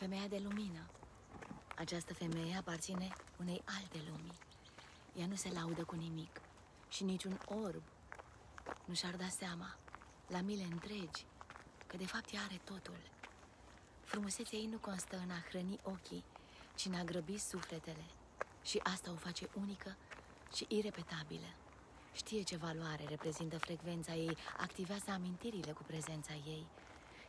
Femeia de lumină. Această femeie aparține unei alte lumi. Ea nu se laudă cu nimic și niciun orb nu și-ar da seama, la mile întregi, că de fapt ea are totul. Frumusețea ei nu constă în a hrăni ochii, ci în a grăbi sufletele. Și asta o face unică și irepetabilă. Știe ce valoare reprezintă frecvența ei, activează amintirile cu prezența ei.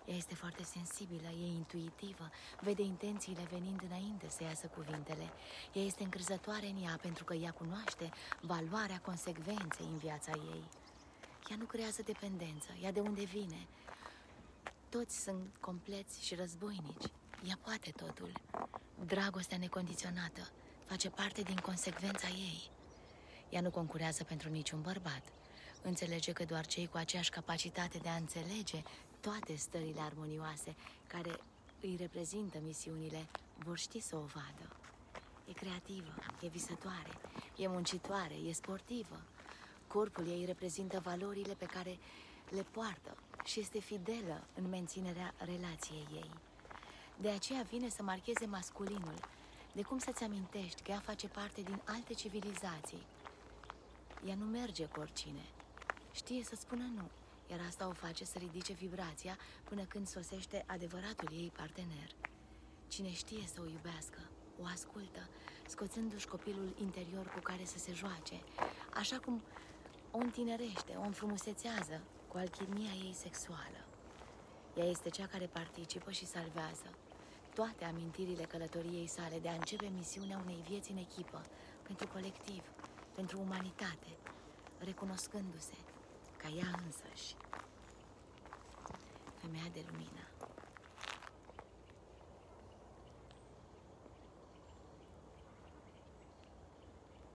Ea este foarte sensibilă, e intuitivă, vede intențiile venind înainte să iasă cuvintele. Ea este încrezătoare în ea pentru că ea cunoaște valoarea consecvenței în viața ei. Ea nu creează dependență, ea de unde vine. Toți sunt compleți și războinici. Ea poate totul. Dragostea necondiționată face parte din consecvența ei. Ea nu concurează pentru niciun bărbat. Înțelege că doar cei cu aceeași capacitate de a înțelege toate stările armonioase care îi reprezintă misiunile vor ști să o vadă. E creativă, e visătoare, e muncitoare, e sportivă. Corpul ei reprezintă valorile pe care le poartă și este fidelă în menținerea relației ei. De aceea vine să marcheze masculinul, de cum să-ți amintești că ea face parte din alte civilizații. Ea nu merge cu oricine. Știe să spună nu, iar asta o face să ridice vibrația până când sosește adevăratul ei partener. Cine știe să o iubească, o ascultă, scoțându-și copilul interior cu care să se joace, așa cum o întinerește, o înfrumusețează cu alchimia ei sexuală. Ea este cea care participă și salvează toate amintirile călătoriei sale de a începe misiunea unei vieți în echipă, pentru colectiv, pentru umanitate, recunoscându-se ca ea însăși, femeia de lumină.